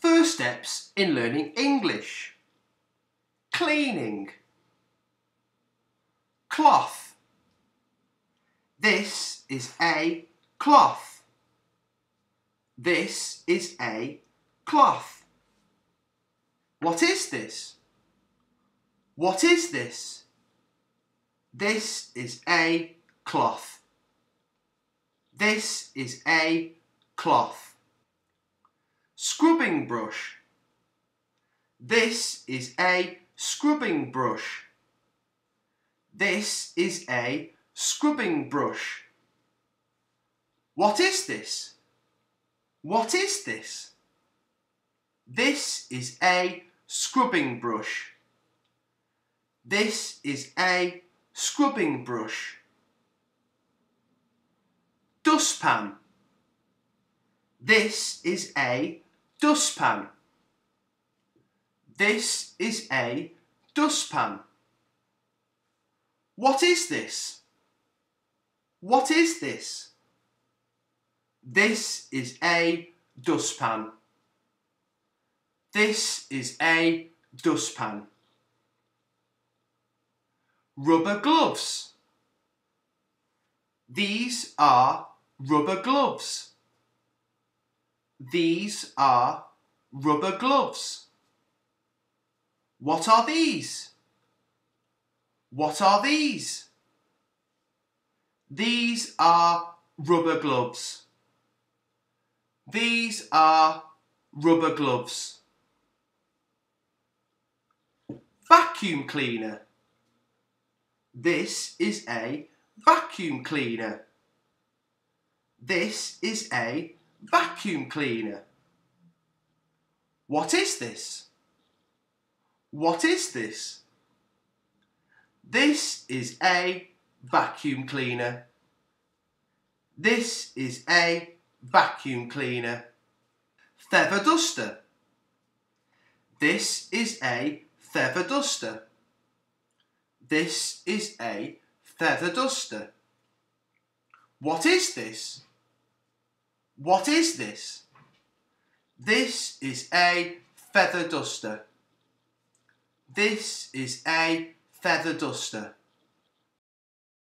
First steps in learning English. Cleaning. Cloth. This is a cloth. This is a cloth. What is this? What is this? This is a cloth. This is a cloth. Scrubbing brush. This is a scrubbing brush. This is a scrubbing brush. What is this? What is this? This is a scrubbing brush. This is a scrubbing brush. Dustpan. This is a dustpan. This is a dustpan. What is this? What is this? This is a dustpan. This is a dustpan. Rubber gloves. These are rubber gloves. These are rubber gloves. What are these? What are these? These are rubber gloves. These are rubber gloves. Vacuum cleaner. This is a vacuum cleaner. This is a vacuum cleaner. What is this? What is this? This is a vacuum cleaner. This is a vacuum cleaner. Feather duster. This is a feather duster. This is a feather duster. What is this? What is this? This is a feather duster. This is a feather duster.